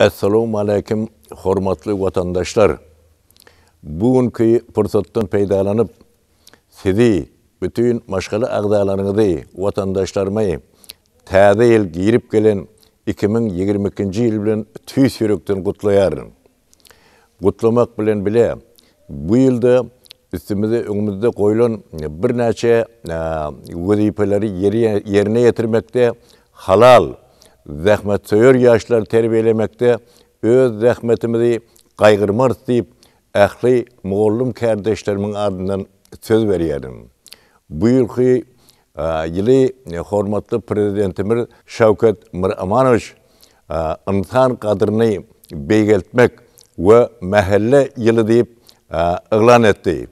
Assalamu alaikum hormatly vatandaşlar. Bugünkü fırsattan peydalanıp sizi bütün maşgala agdalarınızı vatandaşlarıma täze ýyl girip gelen 2022-nji ýyl bilen tüýs ýürekden gutlaýaryn. Gutlamak bilen bile bu ýylda üstümizde öňümizde goýulan bir näçe wezipeleri yerine ýetirmekde halal zahmetsever yaşlar terbiyelemekte öz zahmetimizi kaygırmaz deyip ähli Moğollum kardeşlerimin adından söz veriyorum. Bu yılki e, yili e, hormatlı prezidentimiz Şavkat Miramanovich e, insan kadrini beygeltmek ve mahalle yılı deyip ıglan etti.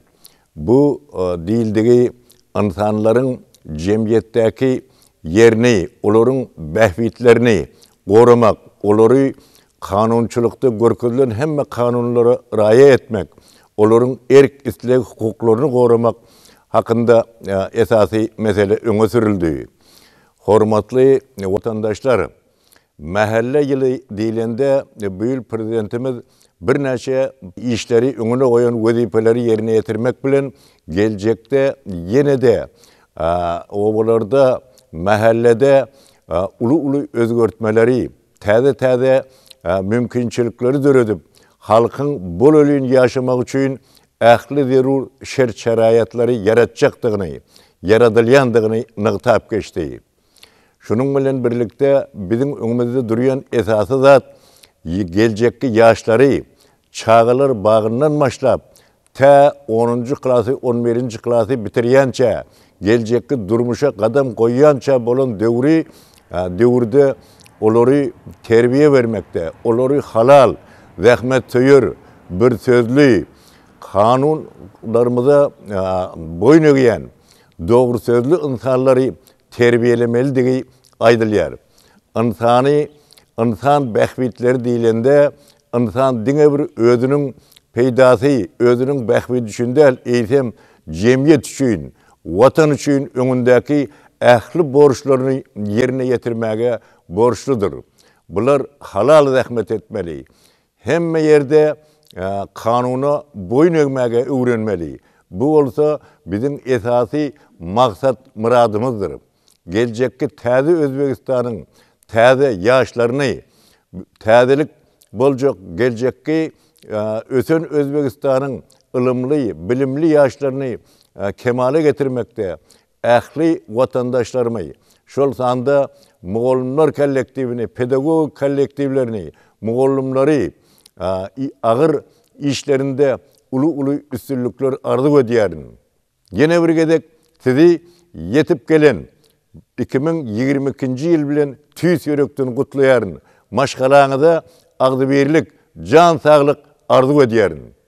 Bu dildigi insanların cemiyetteki yerini, olaryň bähwitlerini goramak, olary kanunçylykda görkezlen hemme kanunlara raýa etmek, olaryň erk isleg hukuklaryny goramak hakynda esasy mesele öňe sürildi. Hormatly watandaşlar, mahalle ýyly diýilende bu ýyl prezidentimiz bir näçe işleri öňüne goýan wezipeleri ýerine ýetirmek bilen geljekde ýene-de owalarda mahallede məhəllədə e, ulu-ulu özgörtmələri, təzə-təzə e, mümkünçilikləri dörədib, xalqın bol ölüyün yaşamaq üçün əxli verur şer şərayətləri yaratacaqdığını, yaradılıyandığını nıqtab keçdiyi. Şunun bilen birlikdə bizim önümüzdə duruyan esası zat gelecekki yaşları çağılır bağından başlap ta 10-njy klassy, 11-nji klassy bitirýänçe, geljekki durmuşa gadam goýýança bolan döwri, e, döwürde olary terbiye vermekte, olary halal, rahmet töyür, bir sözlü kanunlarımıza e, boyun ögeyen doğru sözlü insanları terbiyelemeli diye aydılıyar. İnsani, insan behvitleri dilinde, insan dine bir ödünün peýdasy, özüniň bähwit düşünde eýsem jemgyýet üçin watan üçin öňündäki ähli borçlaryny ýerine ýetirmäge borçludur. Bular halal zähmet etmeli. Hemme ýerde kanuna boyun ögmäge öwrenmeli. Bu bolsa bizim esasy maksat muradymyzdyr. Geljekki täze Özbegistanyň täze ýaşlaryny täzelik boljak geljekki ösen Özbegistanyň ılımly, bilimli ýaşlaryny kemale getirmekde ähli vatandaşlarıma şol sanda Moğollar kollektivini, pedagog kollektivlerini, Moğollumları ağır işlerinde ulu ulu üstünlükler arzu edýärin. Yine bir gedek sizi yetip gelen 2022-nji ýyl bilen tüýs ýörekden gutlaýaryn. Maşgalaňyza agdy birlik, jan ardhu e djerën.